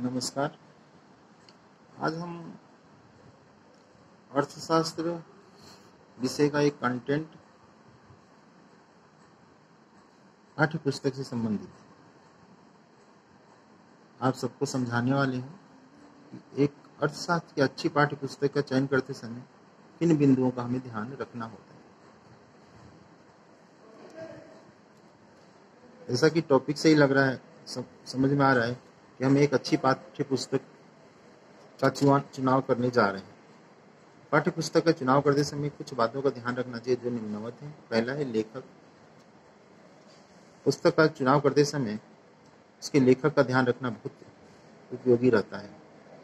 नमस्कार। आज हम अर्थशास्त्र विषय का एक कंटेंट पाठ्य पुस्तक से संबंधित है। आप सबको समझाने वाले हैं कि एक अर्थशास्त्र की अच्छी पाठ्य पुस्तक का चयन करते समय किन बिंदुओं का हमें ध्यान रखना होता है। जैसा कि टॉपिक से ही लग रहा है सब समझ में आ रहा है कि हम एक अच्छी पाठ्य पुस्तक का चुनाव करने जा रहे हैं। पाठ्य पुस्तक का चुनाव करते समय कुछ बातों का ध्यान रखना चाहिए जो निम्नवत है। पहला है लेखक। पुस्तक का चुनाव करते समय उसके लेखक का ध्यान रखना बहुत उपयोगी रहता है।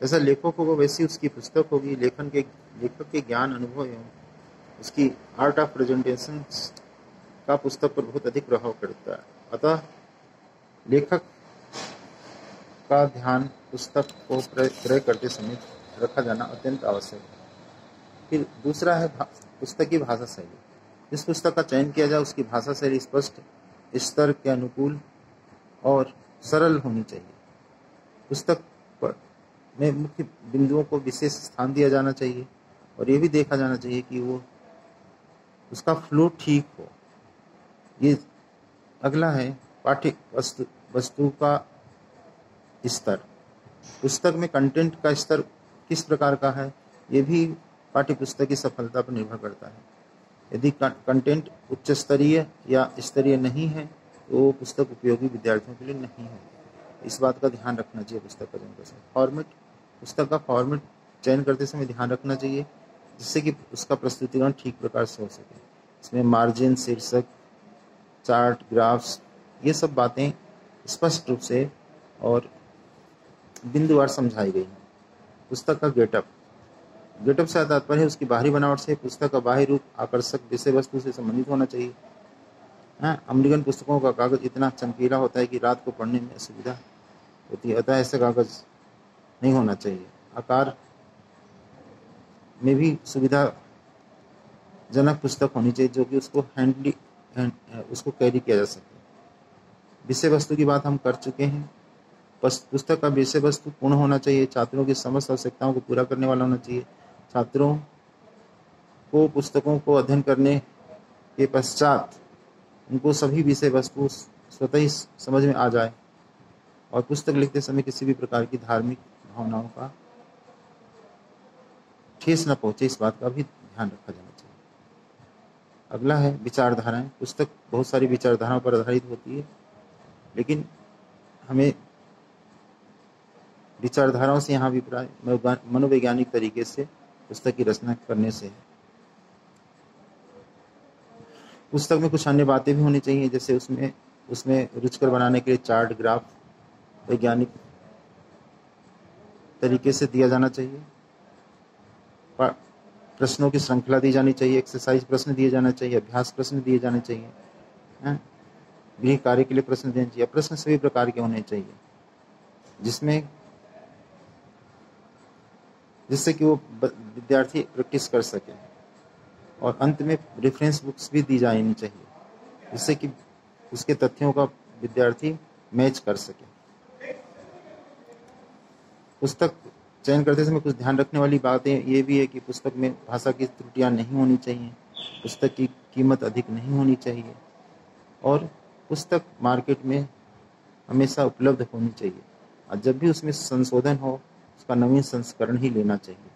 जैसा लेखक होगा वैसी उसकी पुस्तक होगी। लेखन के लेखक के ज्ञान, अनुभव एवं उसकी आर्ट ऑफ़ प्रेजेंटेशन का पुस्तक पर बहुत अधिक प्रभाव पड़ता है। अतः लेखक का ध्यान पुस्तक को क्रय करते समय रखा जाना अत्यंत आवश्यक है। फिर दूसरा है पुस्तक की भाषा शैली। जिस पुस्तक का चयन किया जाए, उसकी भाषा शैली स्पष्ट, स्तर के अनुकूल और सरल होनी चाहिए। पुस्तक पर में मुख्य बिंदुओं को विशेष स्थान दिया जाना चाहिए और ये भी देखा जाना चाहिए कि वो, उसका फ्लो ठीक हो। ये अगला है पाठ्य वस्तु वस्तु का स्तर। पुस्तक में कंटेंट का स्तर किस प्रकार का है, ये भी पाठ्य पुस्तक की सफलता पर निर्भर करता है। यदि कंटेंट उच्च स्तरीय या स्तरीय नहीं है तो पुस्तक उपयोगी विद्यार्थियों के लिए नहीं है। इस बात का ध्यान रखना चाहिए पुस्तक का चयन करते फॉर्मेट पुस्तक का फॉर्मेट चयन करते समय ध्यान रखना चाहिए, जिससे कि उसका प्रस्तुतिकरण ठीक प्रकार से हो सके। इसमें मार्जिन शीर्षक चार्ट ग्राफ्स ये सब बातें स्पष्ट रूप से और बिंदुवार समझाई गई है। पुस्तक का गेटअप। गेटअप से तात्पर्य है उसकी बाहरी बनावट से पुस्तक का बाहरी रूप आकर्षक विषय वस्तु से संबंधित होना चाहिए। हाँ अमेरिकन पुस्तकों का कागज़ इतना चमकीला होता है कि रात को पढ़ने में असुविधा होती है अतः ऐसे कागज़ नहीं होना चाहिए। आकार में भी सुविधा जनक पुस्तक होनी चाहिए जो कि उसको हैंडली हैंड, उसको कैरी किया जा सके। विषय वस्तु की बात हम कर चुके हैं। पुस्तक का विषय वस्तु पूर्ण होना चाहिए। छात्रों की समस्त आवश्यकताओं को पूरा करने वाला होना चाहिए। छात्रों को पुस्तकों को अध्ययन करने के पश्चात उनको सभी विषय वस्तु स्वतः ही समझ में आ जाए और पुस्तक लिखते समय किसी भी प्रकार की धार्मिक भावनाओं का ठेस न पहुँचे, इस बात का भी ध्यान रखा जाना चाहिए। अगला है विचारधाराएँ। पुस्तक बहुत सारी विचारधाराओं पर आधारित होती है, लेकिन हमें विचारधाराओं से यहाँ अभिप्राय, मनोवैज्ञानिक तरीके से पुस्तक की रचना करने से। पुस्तक में कुछ अन्य बातें भी होनी चाहिए, जैसे उसमें उसमें रुचकर बनाने के लिए चार्ट, ग्राफ, वैज्ञानिक तरीके से दिया जाना चाहिए। प्रश्नों की श्रृंखला दी जानी चाहिए, एक्सरसाइज प्रश्न दिए जाना चाहिए, अभ्यास प्रश्न दिए जाने चाहिए गृह कार्य के लिए प्रश्न देने चाहिए, प्रश्न सभी प्रकार के होने चाहिए, जिसमें जिससे कि वो विद्यार्थी प्रैक्टिस कर सके। और अंत में रेफरेंस बुक्स भी दी जानी चाहिए, जिससे कि उसके तथ्यों का विद्यार्थी मैच कर सके। पुस्तक चयन करते समय कुछ ध्यान रखने वाली बातें ये भी है कि पुस्तक में भाषा की त्रुटियाँ नहीं होनी चाहिए, पुस्तक की कीमत अधिक नहीं होनी चाहिए, और पुस्तक मार्केट में हमेशा उपलब्ध होनी चाहिए। और जब भी उसमें संशोधन हो उसका नवीन संस्करण ही लेना चाहिए।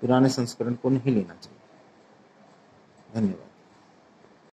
पुराने संस्करण को नहीं लेना चाहिए। धन्यवाद।